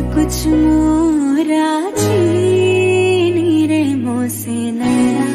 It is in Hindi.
कुछ मोरा जी रे मोसे नया।